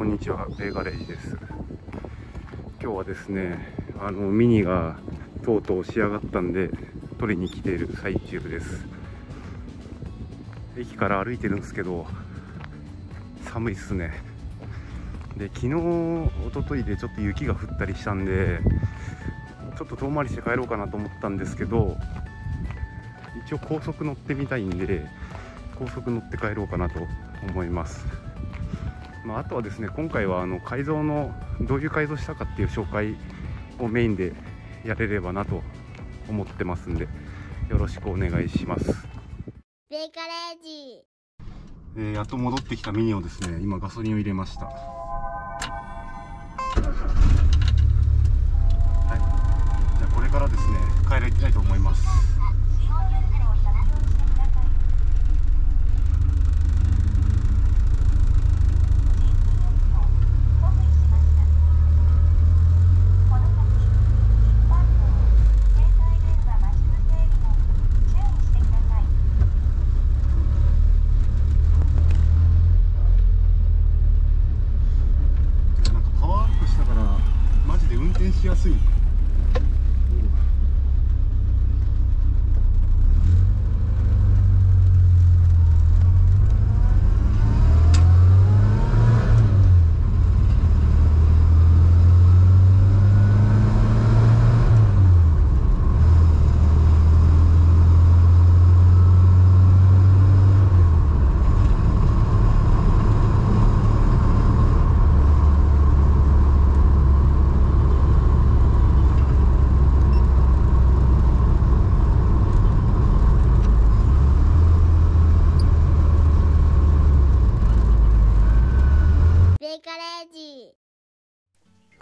こんにちは、ベーガレージです。今日はですね、あのミニがとうとう仕上がったんで、取りに来ている最中です。駅から歩いてるんですけど、寒いっすね。で、昨日、一昨日でちょっと雪が降ったりしたんで、ちょっと遠回りして帰ろうかなと思ったんですけど、一応高速乗ってみたいんで、高速乗って帰ろうかなと思います。まあ、あとはですね今回はあの改造のどういう改造したかっていう紹介をメインでやれればなと思ってますんでよろしくお願いします、ベーカレージ。えーやっと戻ってきたミニをですね今ガソリンを入れましたはいじゃあこれからですね帰りたいと思いますなんかパワーアップしたからマジで運転しやすいベーカレージ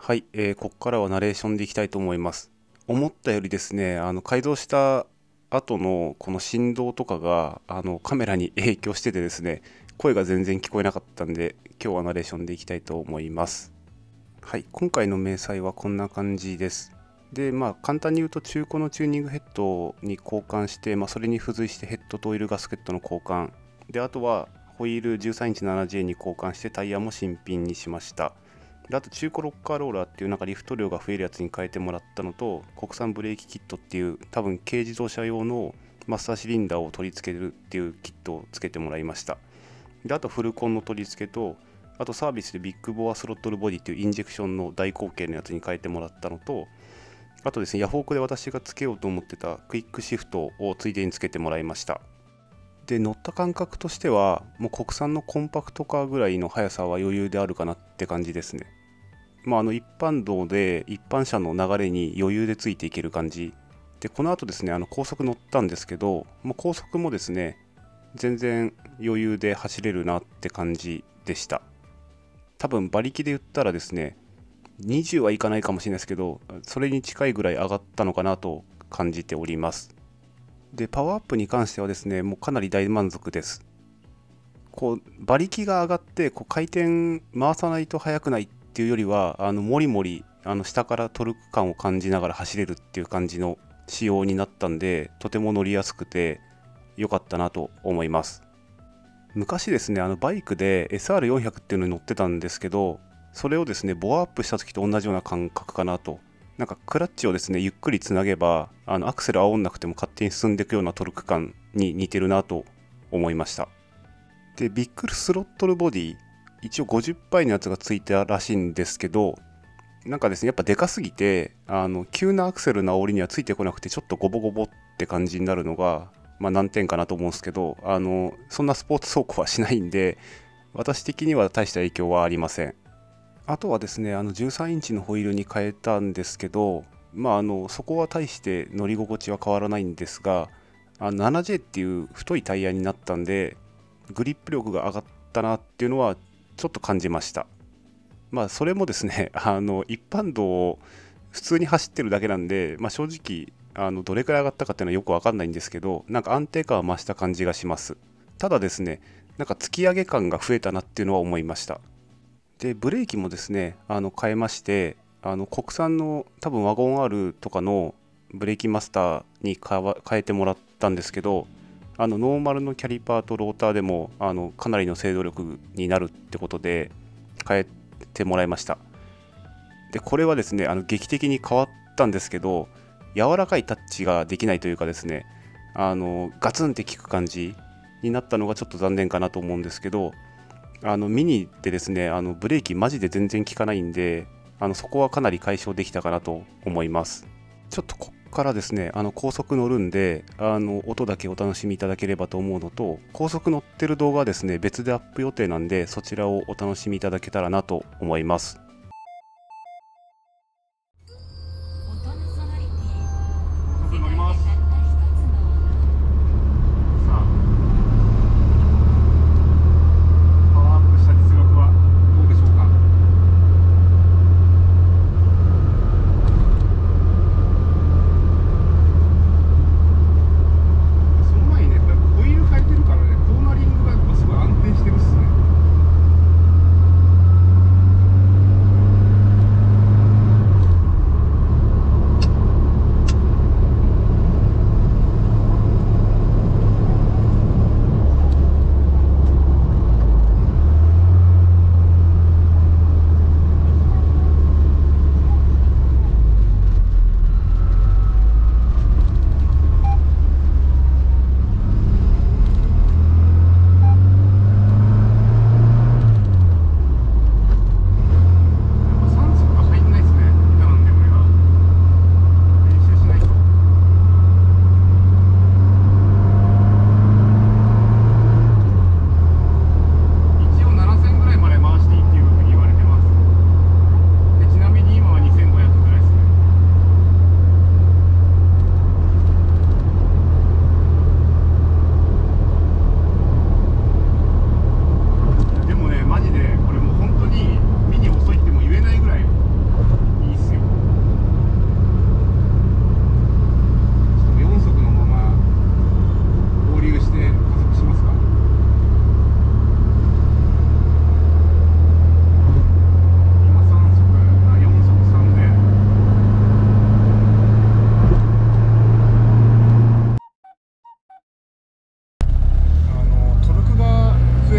はい、えーここからはナレーションでいきたいと思います。思ったよりですねあの改造した後のこの振動とかがあのカメラに影響しててですね声が全然聞こえなかったんで今日はナレーションでいきたいと思います。はい今回の明細はこんな感じです。でまあ簡単に言うと中古のチューニングヘッドに交換して、まあ、それに付随してヘッドとオイルガスケットの交換。であとはホイール13インチ 7J に交換してタイヤも新品にしました。であと中古ロッカーローラーっていうなんかリフト量が増えるやつに変えてもらったのと国産ブレーキキットっていう多分軽自動車用のマスターシリンダーを取り付けるっていうキットをつけてもらいました。であとフルコンの取り付けとあとサービスでビッグボアスロットルボディっていうインジェクションの大口径のやつに変えてもらったのとあとですねヤフオクで私がつけようと思ってたクイックシフトをついでにつけてもらいました。で乗った感覚としてはもう国産のコンパクトカーぐらいの速さは余裕であるかなって感じですね。まあ、あの一般道で一般車の流れに余裕でついていける感じ。でこの後ですねあの高速乗ったんですけどもう高速もですね全然余裕で走れるなって感じでした。多分馬力で言ったらですね20はいかないかもしれないですけどそれに近いぐらい上がったのかなと感じております。でパワーアップに関してはですねもうかなり大満足です。こう馬力が上がってこう回転回さないと速くないっっていうよりはあのもりもりあの下からトルク感を感じながら走れるっていう感じの仕様になったんでとても乗りやすくて良かったなと思います。昔ですねあのバイクで SR400 っていうのに乗ってたんですけどそれをですねボアアップした時と同じような感覚かなと。なんかクラッチをですねゆっくりつなげばあのアクセル煽んなくても勝手に進んでいくようなトルク感に似てるなと思いました。でビッグスロットルボディ一応50パイのやつがついたらしいんですけどなんかですねやっぱでかすぎてあの急なアクセルの煽りにはついてこなくてちょっとゴボゴボって感じになるのが、まあ、難点かなと思うんですけどあのそんなスポーツ走行はしないんで私的には大した影響はありません。あとはですねあの13インチのホイールに変えたんですけどまああのそこは大して乗り心地は変わらないんですがあの 7J っていう太いタイヤになったんでグリップ力が上がったなっていうのはちょっと感じました。まあそれもですね あの一般道を普通に走ってるだけなんで、まあ、正直あのどれくらい上がったかっていうのはよくわかんないんですけどなんか安定感は増した感じがします。ただですねなんか突き上げ感が増えたなっていうのは思いました。でブレーキもですねあの変えましてあの国産の多分ワゴン R とかのブレーキマスターに変えてもらったんですけどあのノーマルのキャリパーとローターでもあのかなりの制動力になるってことで変えてもらいました。でこれはですねあの劇的に変わったんですけど柔らかいタッチができないというかですねあのガツンって効く感じになったのがちょっと残念かなと思うんですけどあのミニってですねあのブレーキマジで全然効かないんであのそこはかなり解消できたかなと思います。ちょっとこからですねあの高速乗るんであの音だけお楽しみいただければと思うのと高速乗ってる動画はですね別でアップ予定なんでそちらをお楽しみいただけたらなと思います。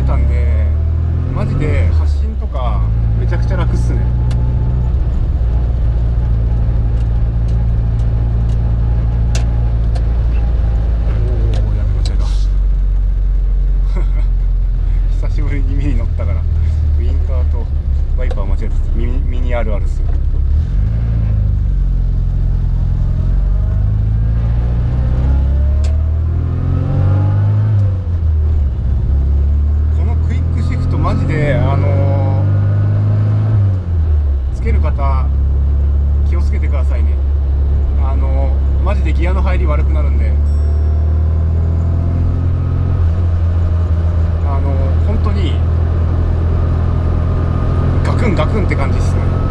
たんでマジで発信とかめちゃくちゃ楽っすね。ンガクンって感じですね。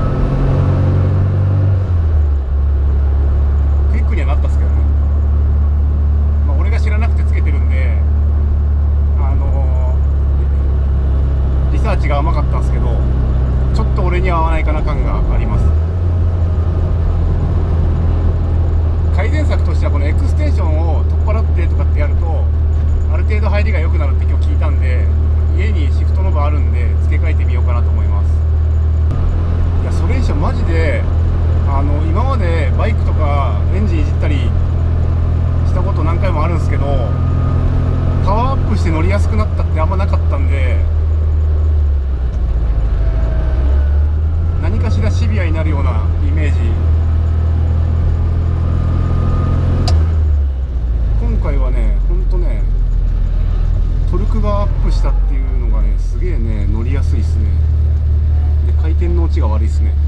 ちが悪いっすね。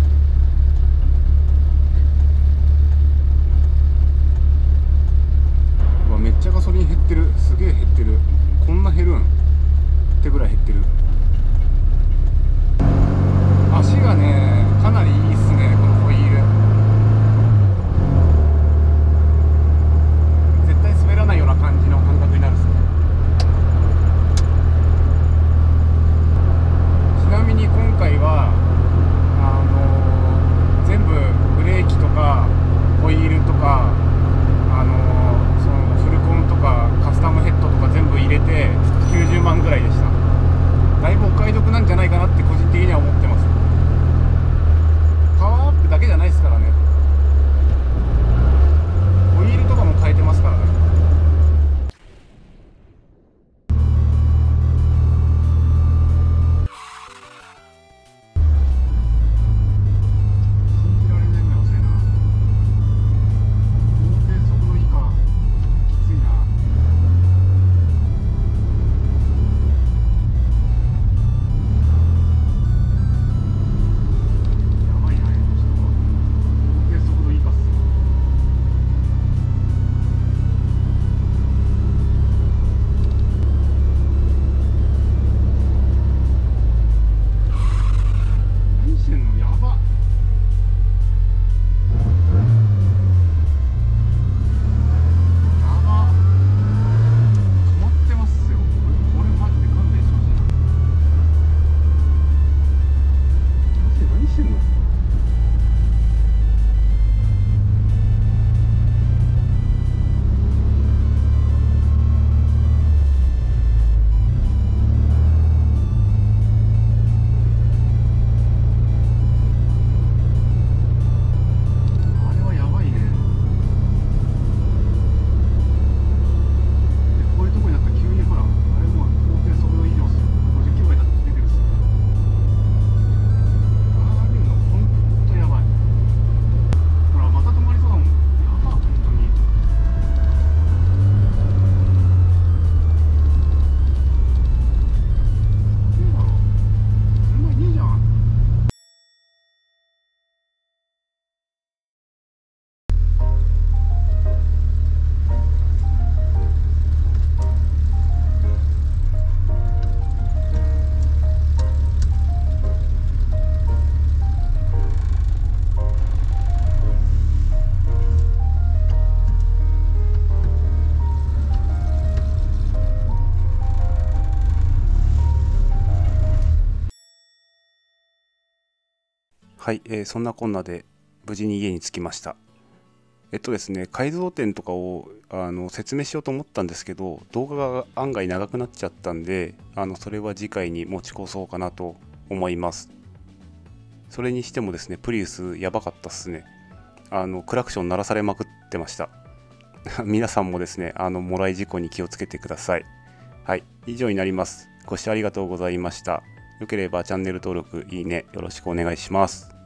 はい、えーそんなこんなで無事に家に着きました。えっとですね改造点とかをあの説明しようと思ったんですけど動画が案外長くなっちゃったんであのそれは次回に持ち越そうかなと思います。それにしてもですねプリウスやばかったっすね。あのクラクション鳴らされまくってました。皆さんもですねあのもらい事故に気をつけてください。はい以上になります。ご視聴ありがとうございました。よければチャンネル登録いいねよろしくお願いします。